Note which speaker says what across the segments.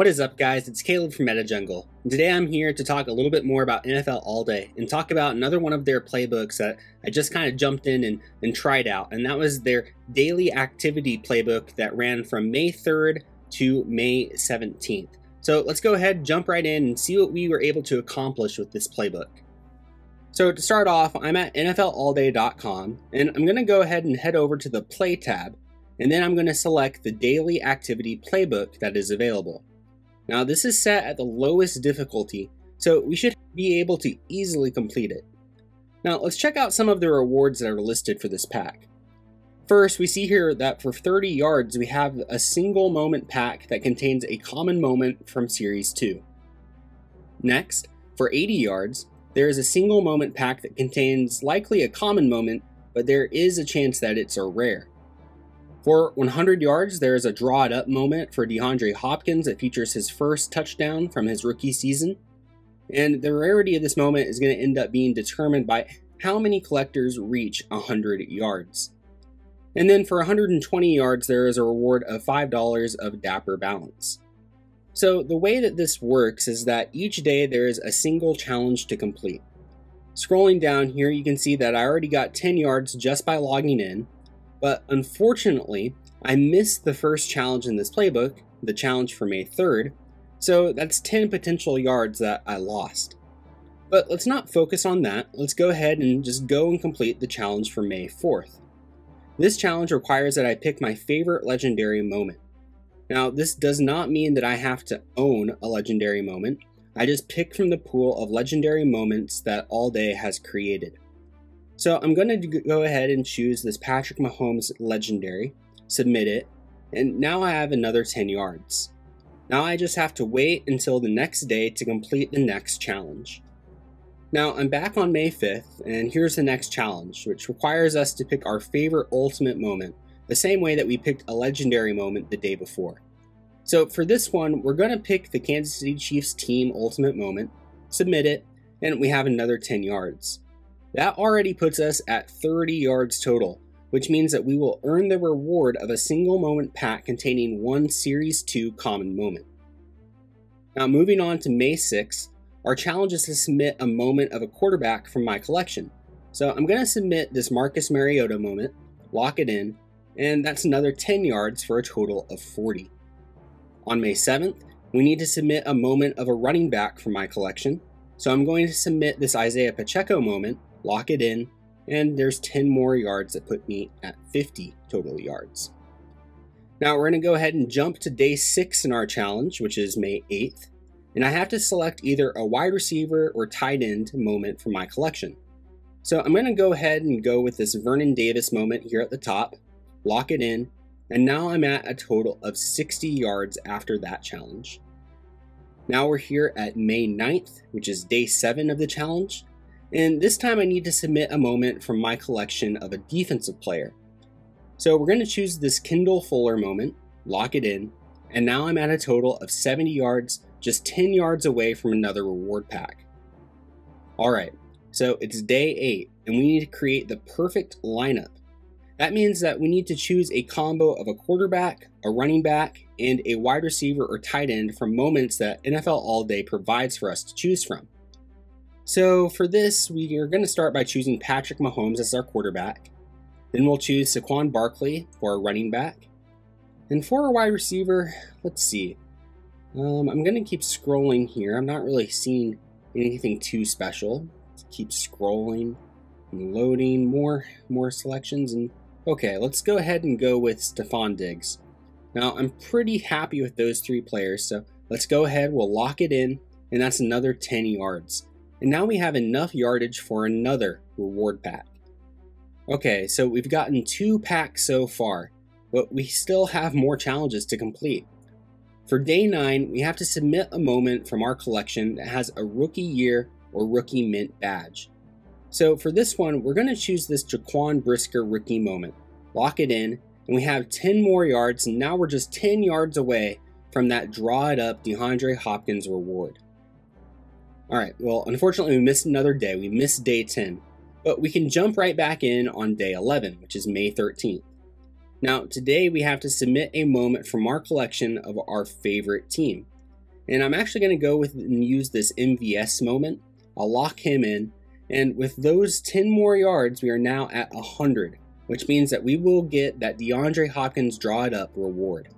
Speaker 1: What is up guys, it's Caleb from Meta Jungle. Today I'm here to talk a little bit more about NFL All Day and talk about another one of their playbooks that I just kind of jumped in and, and tried out, and that was their daily activity playbook that ran from May 3rd to May 17th. So let's go ahead, jump right in, and see what we were able to accomplish with this playbook. So to start off, I'm at NFLAllDay.com, and I'm going to go ahead and head over to the Play tab, and then I'm going to select the daily activity playbook that is available. Now this is set at the lowest difficulty, so we should be able to easily complete it. Now let's check out some of the rewards that are listed for this pack. First, we see here that for 30 yards, we have a single moment pack that contains a common moment from Series 2. Next, for 80 yards, there is a single moment pack that contains likely a common moment, but there is a chance that it's a rare. For 100 yards, there is a draw it up moment for DeAndre Hopkins that features his first touchdown from his rookie season. And the rarity of this moment is going to end up being determined by how many collectors reach 100 yards. And then for 120 yards, there is a reward of $5 of Dapper Balance. So the way that this works is that each day there is a single challenge to complete. Scrolling down here, you can see that I already got 10 yards just by logging in, but unfortunately, I missed the first challenge in this playbook, the challenge for May 3rd, so that's 10 potential yards that I lost. But let's not focus on that, let's go ahead and just go and complete the challenge for May 4th. This challenge requires that I pick my favorite legendary moment. Now, this does not mean that I have to own a legendary moment, I just pick from the pool of legendary moments that All Day has created. So I'm going to go ahead and choose this Patrick Mahomes Legendary, submit it, and now I have another 10 yards. Now I just have to wait until the next day to complete the next challenge. Now I'm back on May 5th, and here's the next challenge, which requires us to pick our favorite ultimate moment, the same way that we picked a legendary moment the day before. So for this one, we're going to pick the Kansas City Chiefs team ultimate moment, submit it, and we have another 10 yards. That already puts us at 30 yards total, which means that we will earn the reward of a single moment pack containing one Series 2 common moment. Now moving on to May 6th, our challenge is to submit a moment of a quarterback from my collection. So I'm going to submit this Marcus Mariota moment, lock it in, and that's another 10 yards for a total of 40. On May 7th, we need to submit a moment of a running back from my collection, so I'm going to submit this Isaiah Pacheco moment, lock it in, and there's 10 more yards that put me at 50 total yards. Now we're going to go ahead and jump to day 6 in our challenge, which is May 8th, and I have to select either a wide receiver or tight end moment from my collection. So I'm going to go ahead and go with this Vernon Davis moment here at the top, lock it in, and now I'm at a total of 60 yards after that challenge. Now we're here at May 9th, which is day 7 of the challenge, and this time I need to submit a moment from my collection of a defensive player. So we're going to choose this Kendall Fuller moment, lock it in, and now I'm at a total of 70 yards, just 10 yards away from another reward pack. Alright, so it's day 8, and we need to create the perfect lineup. That means that we need to choose a combo of a quarterback, a running back, and a wide receiver or tight end from moments that NFL All Day provides for us to choose from. So for this, we are going to start by choosing Patrick Mahomes as our quarterback. Then we'll choose Saquon Barkley for our running back. And for our wide receiver, let's see. Um, I'm going to keep scrolling here. I'm not really seeing anything too special. Let's keep scrolling and loading more more selections. And okay, let's go ahead and go with Stefon Diggs. Now I'm pretty happy with those three players, so let's go ahead. We'll lock it in, and that's another 10 yards. And now we have enough yardage for another reward pack. Okay, so we've gotten two packs so far, but we still have more challenges to complete. For day 9, we have to submit a moment from our collection that has a rookie year or rookie mint badge. So for this one, we're going to choose this Jaquan Brisker rookie moment, lock it in, and we have 10 more yards, and now we're just 10 yards away from that draw it up DeAndre Hopkins reward. Alright, well, unfortunately, we missed another day. We missed day 10. But we can jump right back in on day 11, which is May 13th. Now, today we have to submit a moment from our collection of our favorite team. And I'm actually going to go with and use this MVS moment. I'll lock him in. And with those 10 more yards, we are now at 100, which means that we will get that DeAndre Hopkins draw it up reward.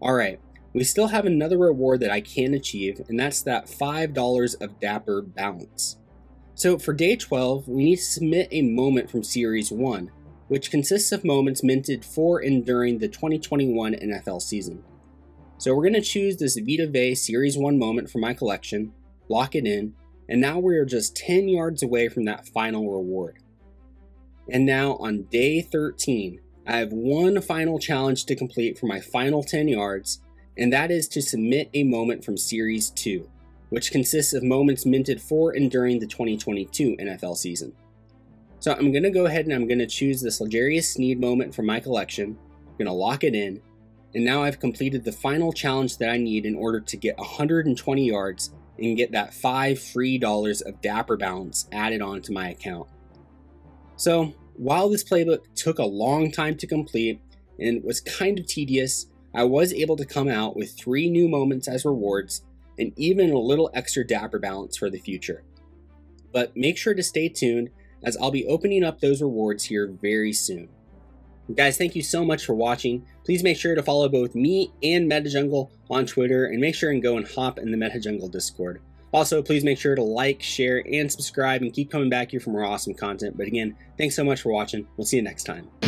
Speaker 1: All right, we still have another reward that I can achieve, and that's that $5 of Dapper balance. So for day 12, we need to submit a moment from Series 1, which consists of moments minted for and during the 2021 NFL season. So we're going to choose this Vita Vea Series 1 moment from my collection, lock it in, and now we are just 10 yards away from that final reward. And now on day 13, I have one final challenge to complete for my final 10 yards, and that is to submit a moment from Series 2, which consists of moments minted for and during the 2022 NFL season. So I'm going to go ahead and I'm going to choose this L'Jarius Sneed moment from my collection. I'm going to lock it in, and now I've completed the final challenge that I need in order to get 120 yards and get that 5 free dollars of Dapper balance added onto my account. So, while this playbook took a long time to complete and was kind of tedious, I was able to come out with three new moments as rewards and even a little extra Dapper balance for the future. But make sure to stay tuned as I'll be opening up those rewards here very soon. Guys, thank you so much for watching. Please make sure to follow both me and MetaJungle on Twitter and make sure and go and hop in the MetaJungle Discord. Also, please make sure to like, share, and subscribe and keep coming back here for more awesome content. But again, thanks so much for watching. We'll see you next time.